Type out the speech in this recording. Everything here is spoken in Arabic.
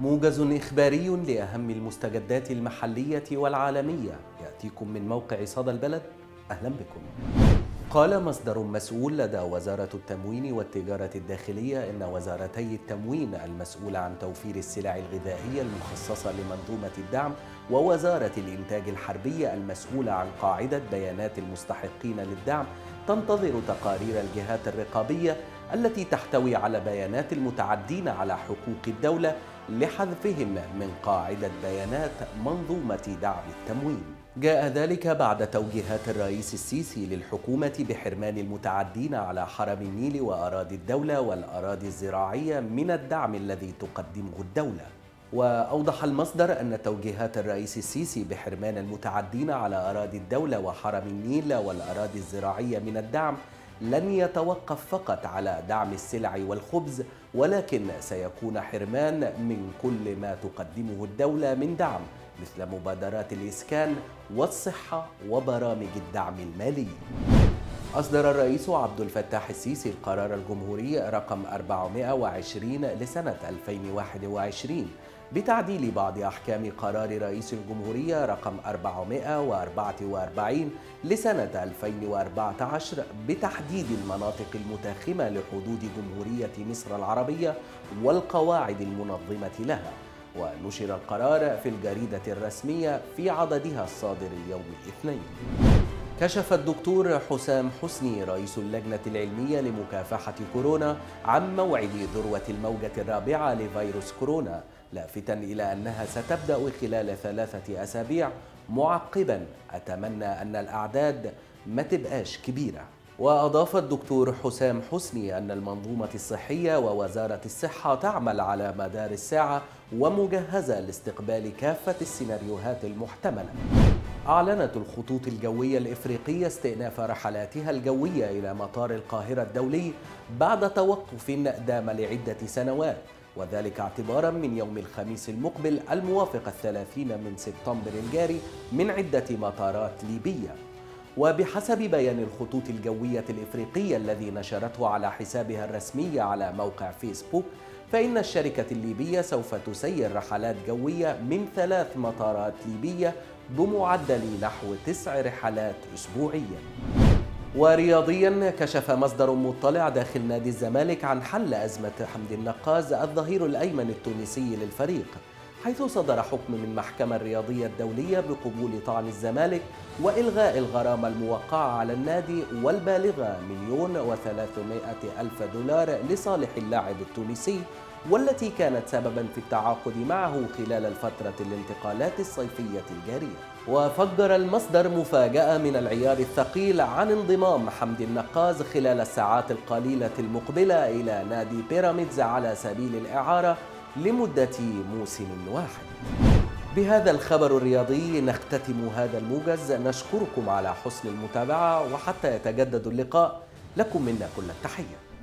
موجز إخباري لأهم المستجدات المحلية والعالمية. يأتيكم من موقع صدى البلد. أهلا بكم. قال مصدر مسؤول لدى وزارة التموين والتجارة الداخلية إن وزارتي التموين المسؤولة عن توفير السلع الغذائية المخصصة لمنظومة الدعم ووزارة الإنتاج الحربي المسؤولة عن قاعدة بيانات المستحقين للدعم تنتظر تقارير الجهات الرقابية التي تحتوي على بيانات المتعدين على حقوق الدولة لحذفهم من قاعدة بيانات منظومة دعم التموين. جاء ذلك بعد توجيهات الرئيس السيسي للحكومة بحرمان المتعدين على حرم النيل وأراضي الدولة والأراضي الزراعية من الدعم الذي تقدمه الدولة. وأوضح المصدر أن توجيهات الرئيس السيسي بحرمان المتعدين على أراضي الدولة وحرم النيل والأراضي الزراعية من الدعم لن يتوقف فقط على دعم السلع والخبز ولكن سيكون حرمان من كل ما تقدمه الدولة من دعم مثل مبادرات الإسكان والصحة وبرامج الدعم المالي. أصدر الرئيس عبد الفتاح السيسي القرار الجمهوري رقم 420 لسنة 2021 بتعديل بعض أحكام قرار رئيس الجمهورية رقم 444 لسنة 2014 بتحديد المناطق المتاخمة لحدود جمهورية مصر العربية والقواعد المنظمة لها. ونشر القرار في الجريدة الرسمية في عددها الصادر يوم الاثنين. كشف الدكتور حسام حسني رئيس اللجنة العلمية لمكافحة كورونا عن موعد ذروة الموجة الرابعة لفيروس كورونا لافتا إلى أنها ستبدأ خلال ثلاثة أسابيع. معقبا أتمنى أن الأعداد ما تبقاش كبيرة. وأضاف الدكتور حسام حسني أن المنظومة الصحية ووزارة الصحة تعمل على مدار الساعة ومجهزة لاستقبال كافة السيناريوهات المحتملة. أعلنت الخطوط الجوية الإفريقية استئناف رحلاتها الجوية إلى مطار القاهرة الدولي بعد توقف دام لعدة سنوات وذلك اعتبارا من يوم الخميس المقبل الموافق الثلاثين من سبتمبر الجاري من عدة مطارات ليبية. وبحسب بيان الخطوط الجوية الإفريقية الذي نشرته على حسابها الرسمي على موقع فيسبوك فإن الشركة الليبية سوف تسير رحلات جوية من ثلاث مطارات ليبية بمعدل نحو تسع رحلات أسبوعياً. ورياضيا كشف مصدر مطلع داخل نادي الزمالك عن حل أزمة حمد النقاز الظهير الأيمن التونسي للفريق حيث صدر حكم من المحكمة الرياضية الدولية بقبول طعن الزمالك وإلغاء الغرامة الموقعة على النادي والبالغة مليون وثلاثمائة ألف دولار لصالح اللاعب التونسي والتي كانت سببا في التعاقد معه خلال الفترة الانتقالات الصيفية الجارية وفجر المصدر مفاجأة من العيار الثقيل عن انضمام حمد النقاز خلال الساعات القليلة المقبلة إلى نادي بيراميدز على سبيل الإعارة لمدة موسم واحد. بهذا الخبر الرياضي نختتم هذا الموجز. نشكركم على حسن المتابعة وحتى يتجدد اللقاء. لكم منا كل التحية.